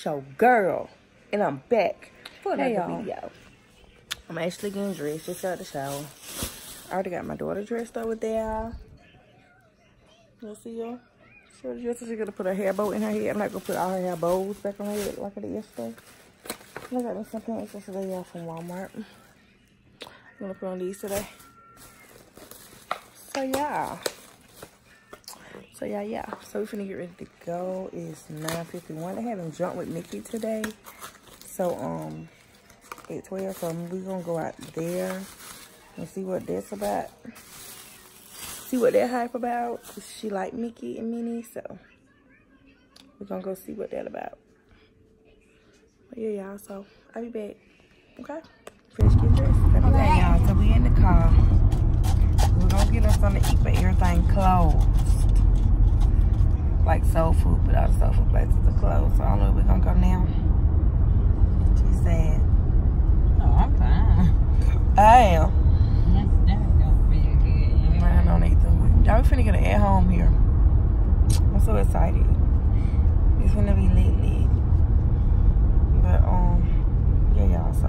it's your girl, and I'm back for Hey, another y'all. video. I'm actually getting dressed, just out the shower. I already got my daughter dressed over there. You'll see y'all. She already dressed, she's gonna put her hair bow in her head. I'm not gonna put all her hair bows back on her head like I did yesterday. I got me some pants yesterday, y'all, from Walmart. I'm gonna put on these today. So yeah. So yeah, yeah. So we finna get ready to go. It's 9.51. I haven't jumped with Nikki today. So um at 12, so we're gonna go out there and see what that's about. See what that hype about. She like Mickey and Minnie, so we're gonna go see what that about. But yeah, y'all, so I'll be back. Okay? Finish getting dressed. Okay, y'all, so we in the car. We're gonna get us something to eat, but everything closed. Like soul food, but all the soul food places are closed. So I don't know where we're gonna go now. She's sad. No, I'm fine. I am. That's gonna feel good. I don't need to. Y'all, we finna get an at home here. I'm so excited. It's gonna be lit lit. But um, yeah, y'all. So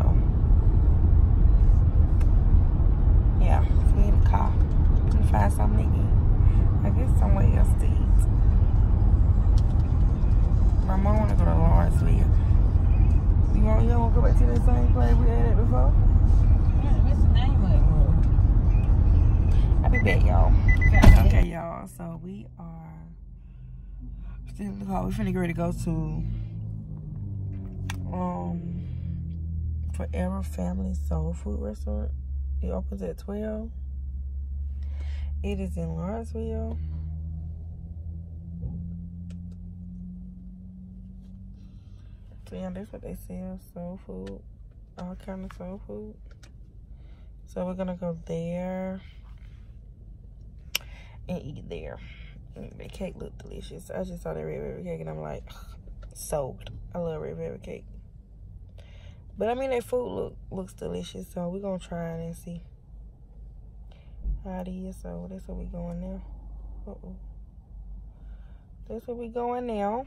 yeah, we in the car. Gonna find something to eat. I guess somewhere else to eat. My mom wanna go to Lawrenceville. You want you wanna go back to that same place we had at before? What's the name of it? I'll be back, y'all. Okay. Okay, y'all. So we are still in the car. We finna get ready to go to um Forever Family Soul Food Restaurant. It opens at twelve. It is in Lawrenceville. Yeah, that's what they sell. Soul food. All kind of soul food. So we're gonna go there and eat there. Mm, The cake looked delicious. I just saw that red velvet cake and I'm like, sold. I love red velvet cake. But I mean, that food look looks delicious, so we're gonna try it and see how it is. So that's where we going now. Uh oh. That's where we going now.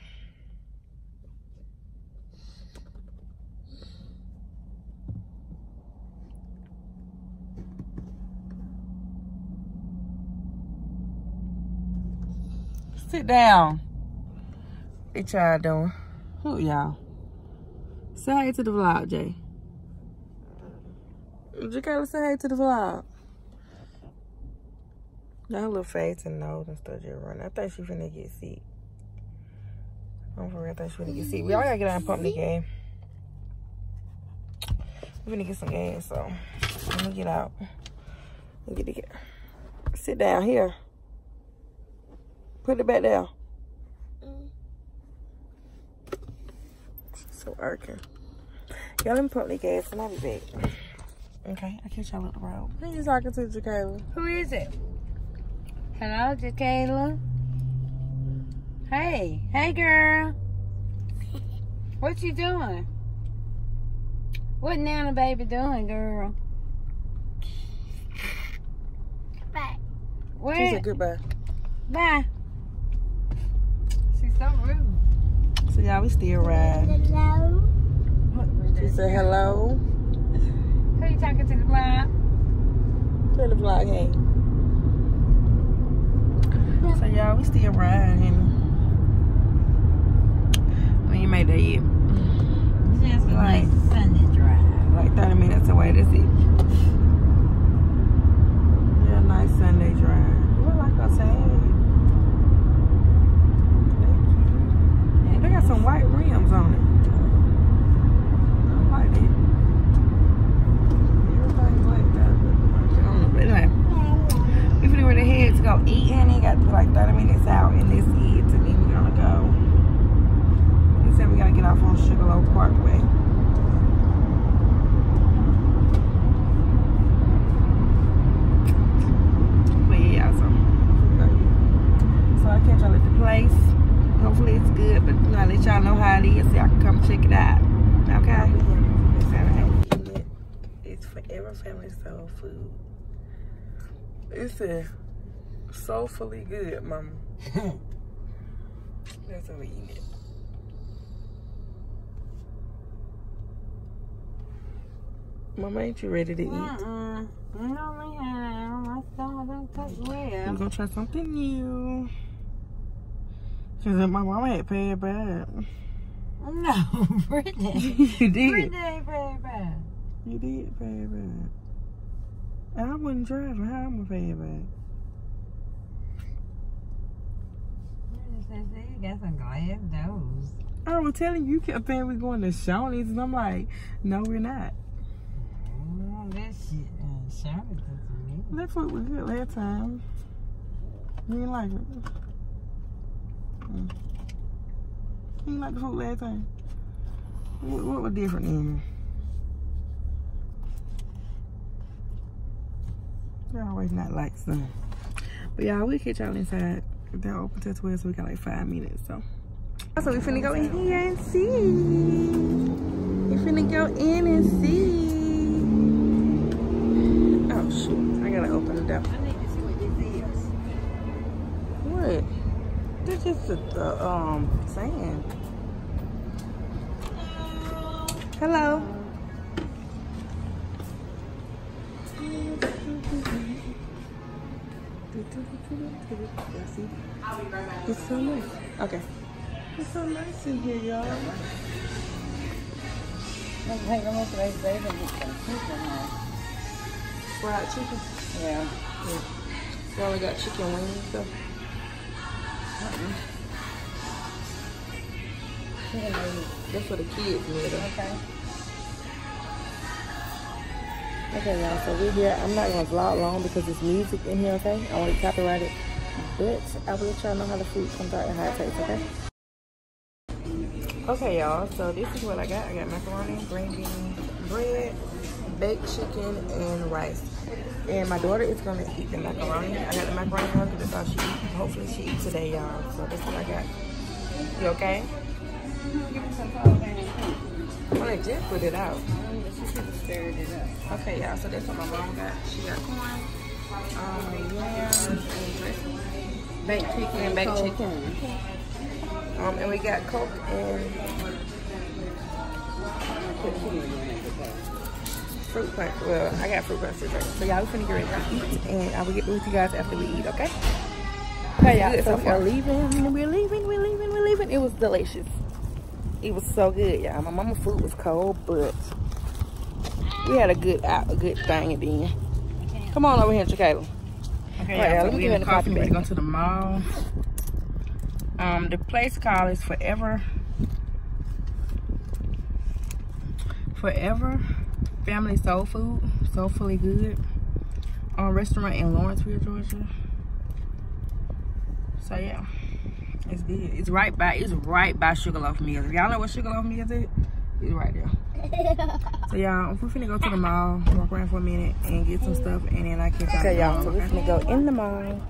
Sit down. What y'all doing? Who y'all? Say hi to the vlog, Jay. Ja'Kayla, say hi to the vlog. Y'all little face and nose and stuff just running. I think she finna get sick. I'm for real, I think she finna get sick. We all gotta get out and pump the game. We finna get some gas, so let me get out. Let me get the. Sit down here. Put it back down. She's mm. so irking. Y'all let me pump the gas and I'll be back. Okay, I catch y'all at the road. Who you talking to, Ja'Kayla? Who is it? Hello, Ja'Kayla. Hey, hey, girl. What you doing? What Nana baby doing, girl? Bye. She said goodbye. Bye. So rude. So y'all, we still riding. Hello. She said hello. Who you talking to the vlog? Tell the vlog, hey. So y'all, we still riding. We ain't made that yet. Just a nice Sunday drive. Like 30 minutes away, that's it. Yeah, nice Sunday drive. Look like a tag. They got some white rims on it. I like it. Everything's like that. Anyway. We to go eat, honey. Got like 30 minutes out, and this. And gonna go. He said we gotta get off on Sugarloaf Parkway. But yeah. So let y'all know how it is so y'all can come check it out. Okay? It's Forever Family Soul Food. It's a soulfully good, mama. That's what we eat it. Mama, ain't you ready to eat? Mm-mm. No, we. My stomach doesn't cook well. We're going to try something new. Cause my mama had paid bad. No, Brittany. you did. Brittany very bad. You did pay bad. And I wasn't driving. How am I pay bad? You got some glass. I was telling you, you kept saying we're going to Shawnee's, and I'm like, no, we're not. Mm, oh, that shit ain't shouted to me. That food was good last time. You didn't like it. You like the food last time. What, what was different in it? You always not like some. But y'all, we'll catch y'all inside. They're open till 12, so we got like five minutes, so. So we finna go in here and see. We finna go in and see. Oh shoot, I gotta open the door. That's just the, the um sand. Hello. It's so nice. Okay. It's so nice in here, y'all. Let's take a look at these baby and get chicken here. Fried chicken. Yeah. We only got chicken wings though. Wings. That's for the kids. Okay. Okay, y'all, so we're here. I'm not gonna vlog long because there's music in here, okay? I want to copyright it. But I will let y'all know how the food comes out and how it tastes, okay? Okay, y'all, so this is what I got. I got macaroni, green bean, bread, baked chicken, and rice. And my daughter is gonna eat the macaroni. I got the macaroni one because I thought she eat. Hopefully she eats today, y'all. So this is what I got. You okay? Well, I just put it out. Okay, y'all, so that's what my mom got. She got corn, um, yams, and dressing. Baked chicken And baked chicken. Um, and we got Coke and fruit punch. Well, I got fruit punch to drink. So y'all, we finna get ready to eat, and I will get with you guys after we eat, okay? Okay, y'all, so so we are leaving, we're leaving, we're leaving, we're leaving. It was delicious. It was so good, y'all. My mama food was cold, but we had a good out, a good thing at the end. Come on over here, Chicago. Okay, y'all, so let me get in the coffee coffee. We're going to the mall. Um, the place called is Forever. Forever Family Soul Food. Soulfully good. Um, restaurant in Lawrenceville, Georgia. So yeah, it's good. It's right by. It's right by Sugarloaf Mills. If y'all know what Sugarloaf Mills is, it's right there. So y'all, we're finna go to the mall, walk around for a minute, and get some stuff, and then I can. Okay, y'all. So we're okay? finna go in the mall.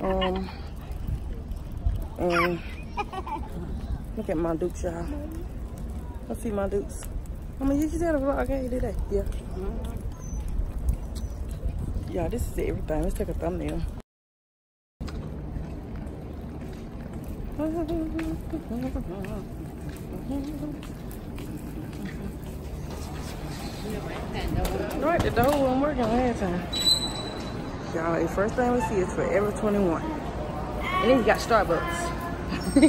Um, and look at my dukes, y'all. Let's see my dukes. I mean, you tell the vlog? Okay, did they? Yeah. Yeah, this is everything. Let's take a thumbnail. Right, the door wasn't working last time. Y'all, the first thing we see is Forever 21. And then you got Starbucks. Do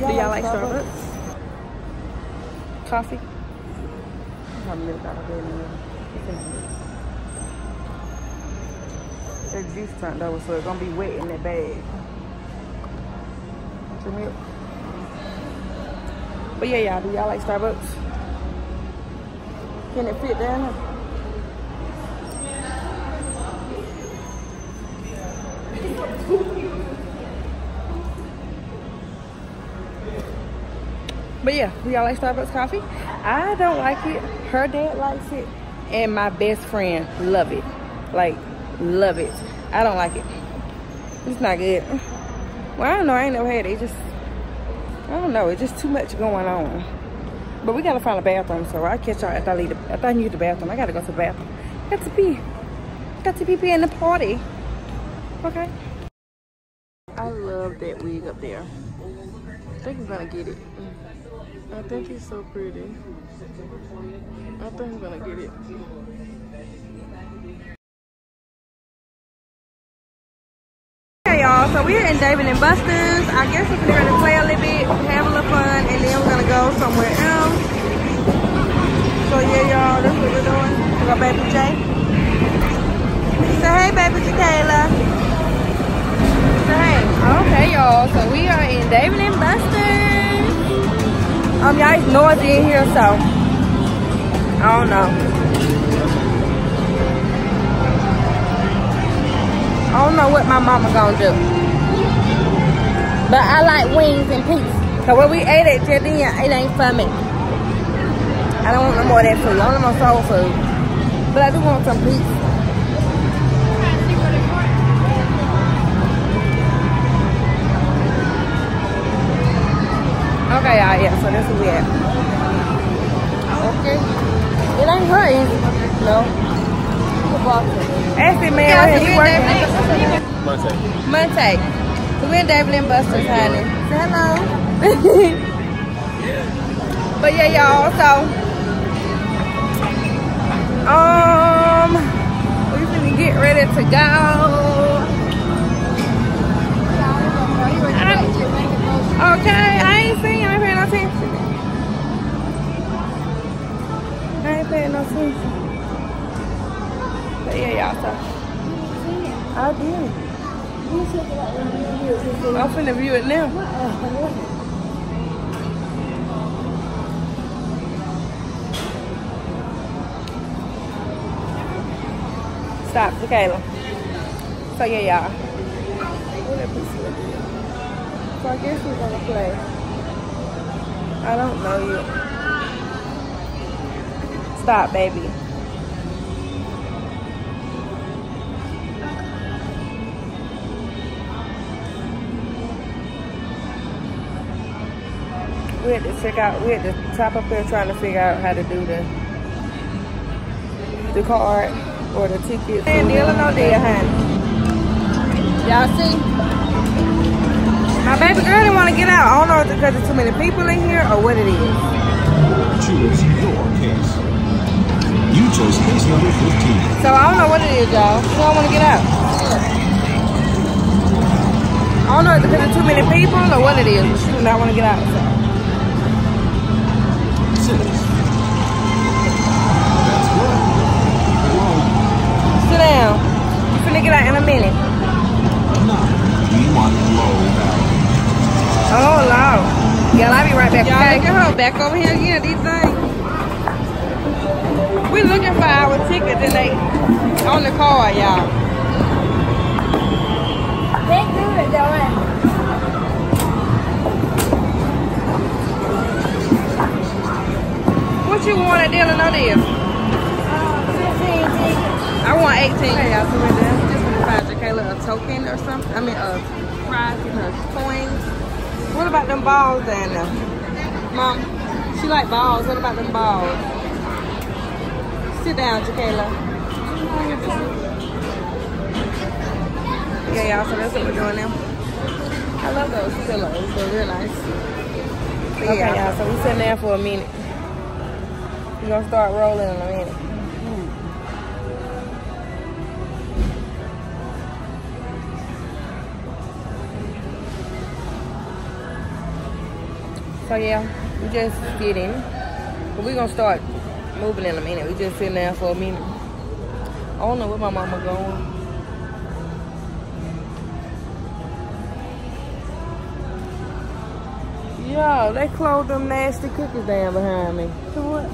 y'all like Starbucks? Coffee? Have milk out of there in a minute. It's in there. That juice turned over, so it's gonna be wet in that bag. Your milk? But yeah, y'all, do y'all like Starbucks? Can it fit down there? But yeah, do y'all like Starbucks coffee? I don't like it. Her dad likes it. And my best friend love it. Like, love it. I don't like it. It's not good. Well, I don't know. I ain't never had it. It just, I don't know. It's just too much going on. But we gotta find a bathroom, so I'll catch y'all after I leave the, after I the bathroom. I gotta go to the bathroom. Got to pee. Got to pee in the party. Okay. I love that wig up there. I think I'm gonna get it. I think he's so pretty. I think I'm gonna get it. Okay, y'all. So we're in David and Buster's. I guess we're gonna play a little bit, have a little fun, and then we're gonna go somewhere else. So yeah, y'all, that's what we're doing. We got baby J. Say hey, baby Kayla. Say hey. Oh, okay, y'all. So we are in David and Buster's. Um, y'all, it's noisy in here, so I don't know. I don't know what my mama gonna do. But I like wings and pizza. So what we ate at Jardine, it ain't for me. I don't want no more of that food. I don't want no soul food. But I do want some pizza. Okay, y'all, yeah, so that's where we at. Okay. It ain't her, it? No. Ask the man Yeah, so he working. Monte. So we're in David and Buster's, honey. Say hello. but yeah, y'all, so um we finna get ready to go. Okay, I ain't seen, I ain't paying no attention. I ain't paying no attention. But yeah, y'all, so I did. I'm finna view it now. Stop, Kayla. So yeah, y'all. So I guess we're gonna play. I don't know you. Stop, baby. We had to check out, we had to top up there trying to figure out how to do the the card or the ticket. And deal or no deal, honey. Y'all see? My baby girl didn't want to get out. I don't know if it's because there's too many people in here or what it is. Choose your case. You chose case number 15. So I don't know what it is, y'all. She don't want to get out. I don't know if it's because there's too many people or what it is. but She do not want to get out. So. Six. That's good. Sit down. You finna get out in a minute. Do you want low value? Oh, Lord. Yeah, I'll be right back. Y'all, look at her back over here again. These things. We're looking for our tickets and they on the car, y'all. They good, though, right? What you want at deal or no deal? I want 18. Hey, y'all, so we're done. We just gonna find Ja'Kayla a token or something. I mean, a prize in her coins. What about them balls down there? Mom, she like balls. What about them balls? Sit down, Ja'Kayla. Yeah, y'all, so that's what we're doing now. I love those pillows. They're real nice. But Okay, y'all, so we're sitting there for a minute. We're gonna start rolling in a minute. So yeah, we just getting. But we gonna start moving in a minute. We just sitting there for a minute. I don't know where my mama going. Yo, they closed them nasty cookies down behind me. So what?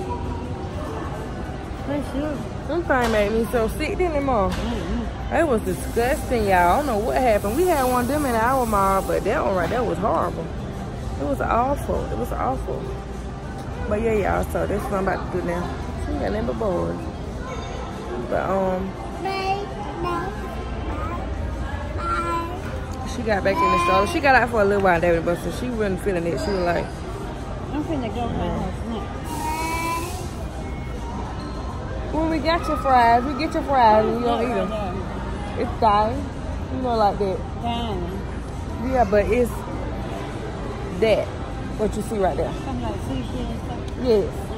They should. Them things made me so sick, didn't they, Mom? It mm-hmm. was disgusting, y'all. I don't know what happened. We had one of them in our mall, but that one right there was horrible. It was awful. It was awful. But yeah, y'all, so that's what I'm about to do now. She got nothing but boys. But, um, she got back in the stroller. She got out for a little while, David, but so she wasn't feeling it. She was like, I'm finna go home. when we got your fries, we get your fries and you don't eat them. It's dying. You know, like that. Yeah, but it's that. What you see right there? Something like sushi and stuff. Yes. You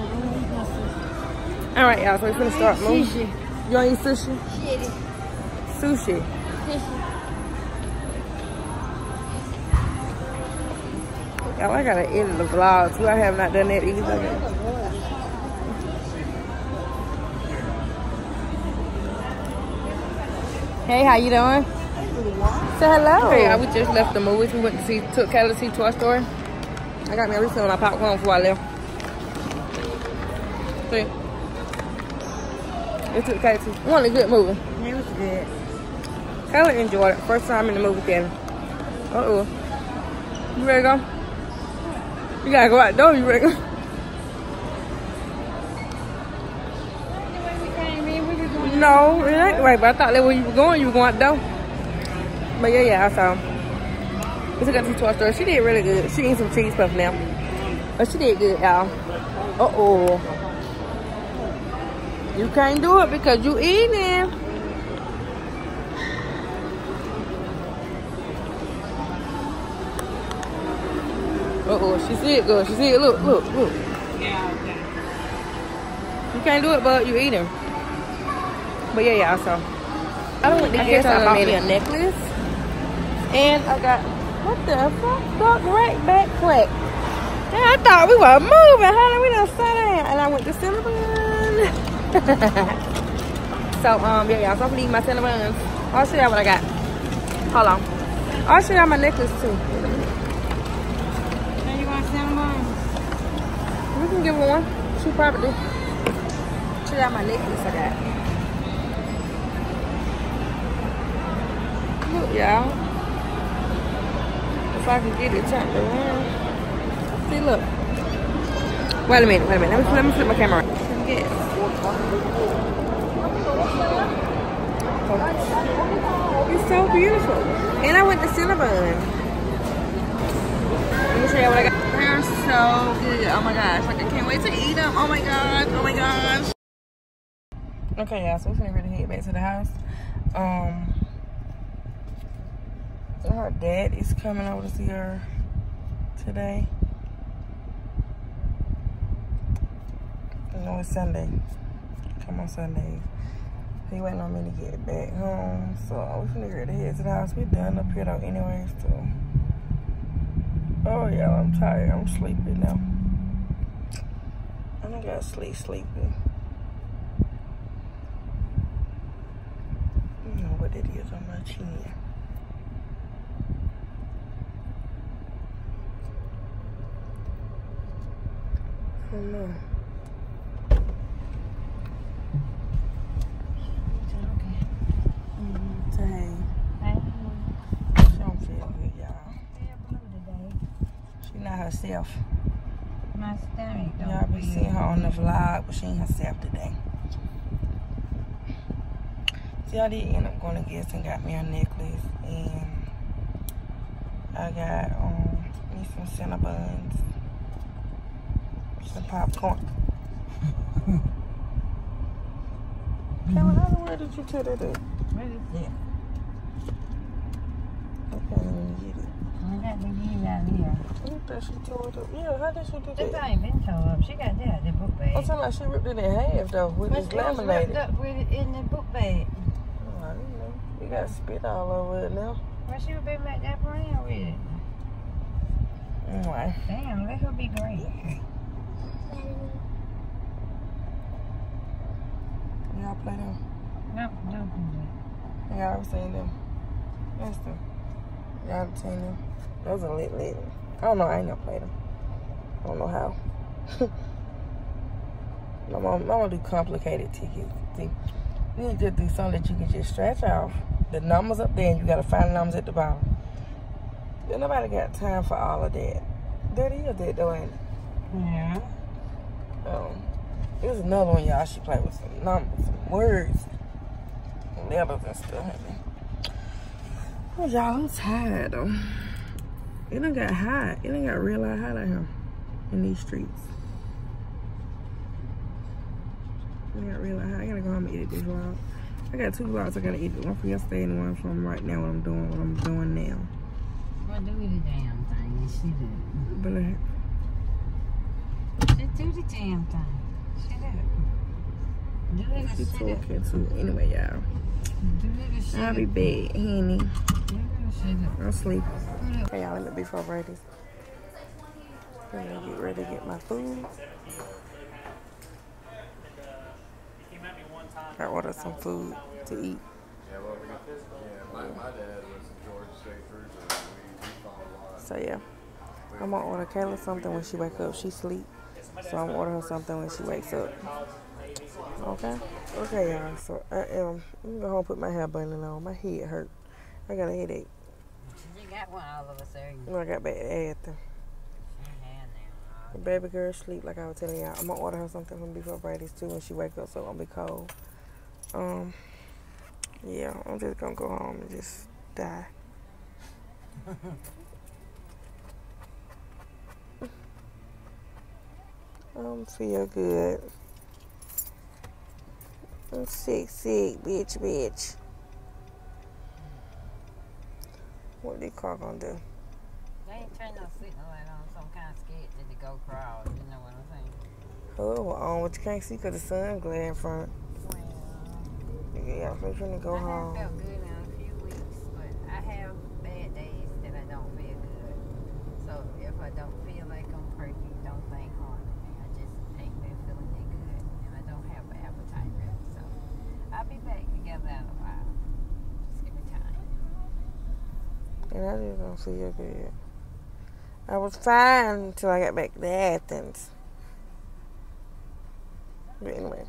know, sushi. All right, y'all. So we finna start moving. Sushi. You want to eat sushi? Shitty. Sushi. Sushi. Y'all, I gotta edit the vlog too. I have not done that either. Hey, how you doing? Say hello. Okay, y'all. We just left the movies. We went to see, took Kelly to see Toy Story. I got me a refill on my popcorn before I left. See? We took Kelly to one a good movie. It was good. Kelly enjoyed it. First time in the movie theater. Uh-oh. You ready to go? You gotta go out the door. You ready to go? No, it ain't right, but I thought that where you were going, you were going out the door. But yeah, yeah, I saw. We took her to Toy Story. She did really good. She eating some cheese puff now. But she did good, y'all. Uh-oh. You can't do it because you eating. Uh-oh, she see it good. She see it. Look, look, look. You can't do it, but you eating. But yeah, yeah, so. I don't want to guess I bought me a necklace. And I got, what the fuck? Fuck right back quick. Yeah, I thought we were moving, honey. We done sat down. And I went to Cinnabon. so, um, yeah, y'all. So I'm gonna eat my Cinnabons. I'll show y'all what I got. Hold on. I'll show y'all my necklace too. Now you want cinnamon? We can give her one. She probably. Show y'all my necklace I got. Look, y'all. If I can get it turned around. See, look. Wait a minute, wait a minute. Let me, let me flip my camera. It's so beautiful. And I went to Cinnabon. Let me show you what I got. They're so good. Oh my gosh. Like I can't wait to eat them. Oh my gosh. Oh my gosh. Okay, y'all. So we're gonna head back to the house. Um her dad is coming over to see her today. No, it's Sunday. Come on Sunday. He waiting on me to get back home. So we finna get to head to the house. We done up here though anyways, so. Oh yeah, I'm tired. I'm sleepy now. I don't got sleep. I don't know what it is on my chin. I don't know. Dang. She don't feel good, y'all. She not herself. My stomach don't Y'all be seeing her on the vlog, but she ain't herself today. See, I did end up going to Guess and got me a necklace, and I got um me some Cinnabons, some popcorn. Cameron, how the world did you tell her that? What is it? I can't even get it. I got the keys out here. I thought she tore it up. Yeah, how did she do This that? ain't been tore up. She got that out the book bag. I'm talking like she ripped it in half though, with But this she was laminated. up with it in the book bag. Oh, I didn't know. You got spit all over it now. Why she would be back that around with it? Anyway. Damn, let her be great. Y'all play them. No, do Y'all ever seen them? That's them. Y'all seen them? Those are lit lit. I don't know. I ain't never played them. I don't know how. my mom, my mom do complicated tickets. See, you need to do something that you can just stretch off. The numbers up there, and you gotta find the numbers at the bottom. Then nobody got time for all of that. That is that though, ain't it? Yeah. Um, there's another one y'all should play with some numbers, some words, and letters and stuff. Oh, y'all, I'm tired though. It done got hot. It done got real hot out here in these streets. It got real hot. I gotta go home and edit this vlog. I got two vlogs I gotta edit. One from yesterday and one from right now. What I'm doing, what I'm doing now. Well, do the damn thing. She did. But uh, Just do the damn thing. Shut up. Do it She and shut up. talking too. Anyway, y'all. Do it and I'll be bad, Henny. Do it and shut up. I'm sleep. Hey, y'all, let me before breakfast. I'm gonna get ready to get my food. I ordered some food to eat. Yeah, well, we got this. Yeah, my, my dad was a Georgia State Cruiser. and We, we fought a lot. So yeah, I'm gonna order Kayla something when she wake up. She sleep, so I'm gonna order her something when she wakes up. Okay. Okay, y'all. So I am. I'm gonna go home and put my hair bundle on. My head hurt. I got a headache. You got one all of a sudden. I got back to baby girl sleep like I was telling y'all. I'm gonna order her something from Beef O'Brady's too when she wake up, so it won't be cold. Um, yeah, I'm just gonna go home and just die. I'm feel good. I'm sick, sick, bitch, bitch. What the car gonna do? They ain't turn no signal light on, so I'm kind of scared that they go crawl. You know what I'm saying? Oh, well, on what you can't see 'cause the sun glare in front. Well, Yeah, I'm finna go I home. haven't felt good in a few weeks, but I have bad days that I don't feel good. So if I don't feel like I'm perfect, don't think of me. I just ain't been feeling that good, and I don't have an appetite really. So I'll be back together in a while. Just give me time. And I just don't feel good. I was fine until I got back to Athens. But anyway,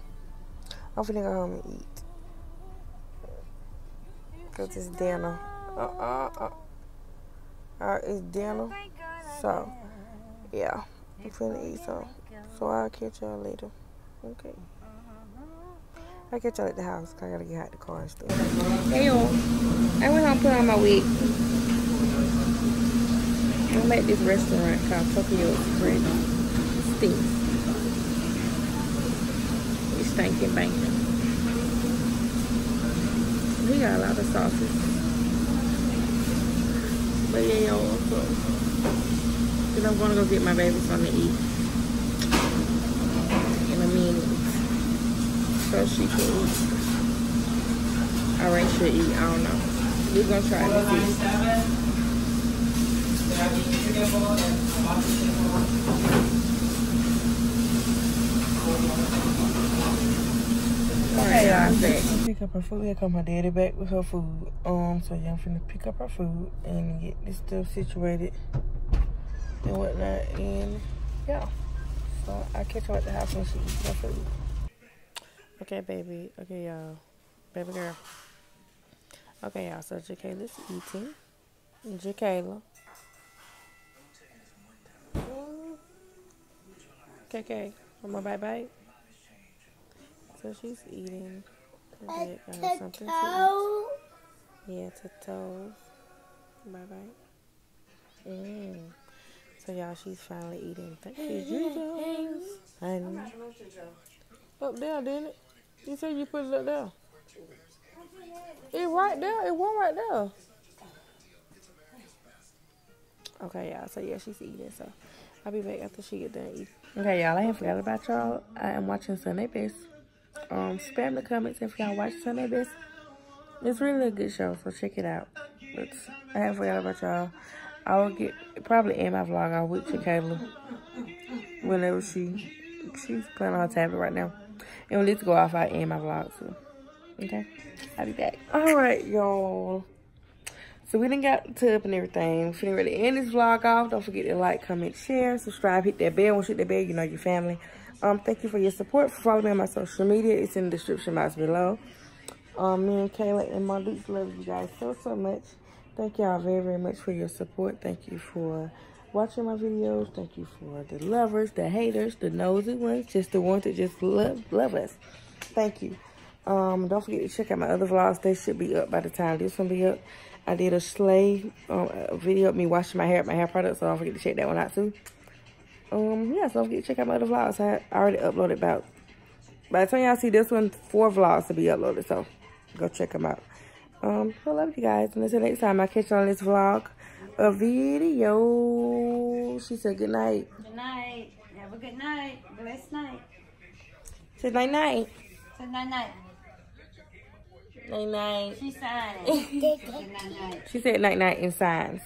I'm finna go home and eat. Because it's dinner. Uh uh uh. Uh, it's dinner. So, yeah. I'm finna eat some. So I'll catch y'all later. Okay. I'll catch y'all at the house 'cause I gotta get out the car and stuff. Hey y'all. I went home and put on my wig. I'm at this restaurant called Tokyo Express. Stinks. It's stinking banking. He got a lot of sauces. But yeah, y'all. Then I'm gonna go get my baby something to eat. In a minute. So she can eat. Or I should eat, I don't know. We're try. Alright, y'all, I'm back. Pick up her food. Here come her daddy back with her food. Um, so yeah, I'm finna pick up her food and get this stuff situated and whatnot. And yeah, so I catch her at the house when she eats her food. Okay, baby. Okay, y'all. Baby girl. Okay, y'all. So Ja'Kayla's eating. Ja'Kayla. KK, want my bye bye? So she's eating. Her dad got something to eat. Yeah, Tatoes. Bye bye. Mm. So y'all, she's finally eating. Thank you, Jesus. And up there, didn't it? You said you put it up there. It right there. It one right there. Okay, y'all. So yeah, she's eating. So I'll be back after she get done eating. Okay, y'all. I ain't forgot about y'all. I am watching Sunday Best. Um, spam the comments if y'all watch Sunday Best. It's really a good show, so check it out. But I haven't forgot about y'all. I will get probably end my vlog out with Kayla whenever she she's playing on her tablet right now. And when this go off, I end my vlog too. Okay, I'll be back. All right, y'all. So we didn't got to up and everything. We finna to end this vlog off. Don't forget to like, comment, share, subscribe, hit that bell. Once you hit that bell, you know your family. Um, thank you for your support. Follow me on my social media. It's in the description box below. Um, me and Kayla and my Dukes love you guys so, so much. Thank y'all very, very much for your support. Thank you for watching my videos. Thank you for the lovers, the haters, the nosy ones, just the ones that just love, love us. Thank you. Um, don't forget to check out my other vlogs. They should be up by the time this one be up. I did a sleigh um, a video of me washing my hair my hair products, so don't forget to check that one out too. Um, yeah, so don't forget to check out my other vlogs. I already uploaded about, by the time y'all see this one, four vlogs to be uploaded, so go check them out. Um, I love you guys, and until next time, I'll catch you on this vlog. a video. She said good night. Good night. Have a good night. Blessed night. Say night night. Say night night. Night night. She signed. she said night night in signs.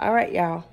All right, y'all.